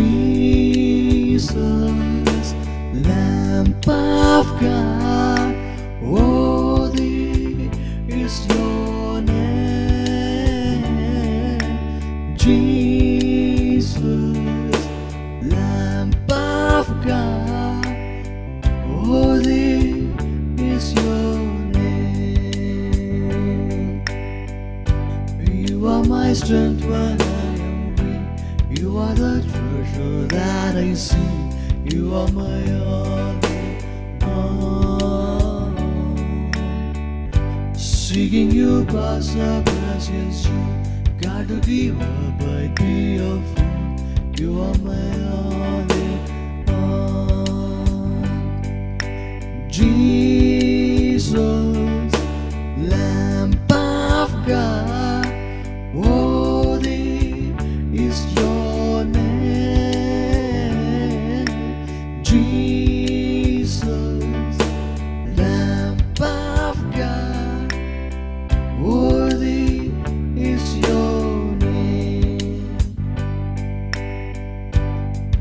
Jesus, Lamb of God, worthy is your name. Jesus, Lamb of God, worthy is your name. You are my strength when. You are the treasure that I see. You are my only one. Seeking you past the precious you. Got to give up, I be your fool. You are my only one. Ah. Jesus,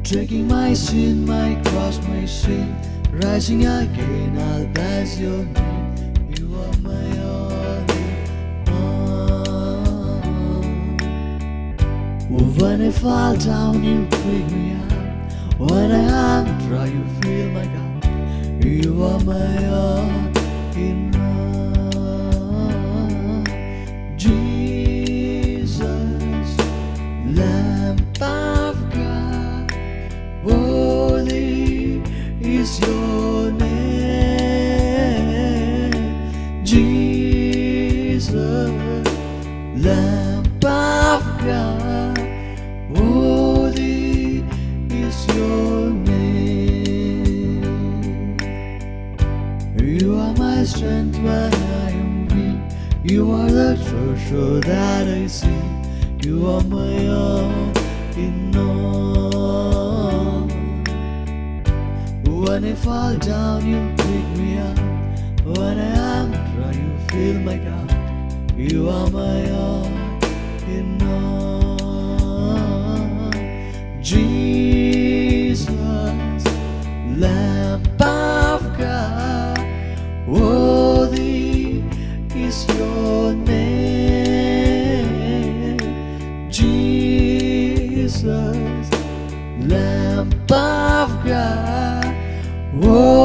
Taking my sin, my cross, my sin, rising again, I'll bless your name. You are my only one. When I fall down, you pick me up. When I am dry, you fill my cup. You are my all in worthy is your name. Jesus, Lamb of God, is your name. You are my strength when I am weak. You are the treasure that I see. You are my all in all. When I fall down, you pick me up. When I am dry, you fill my cup. You are my all in all. Jesus, Lamb of God, worthy is your name. Jesus, Lamb of God, worthy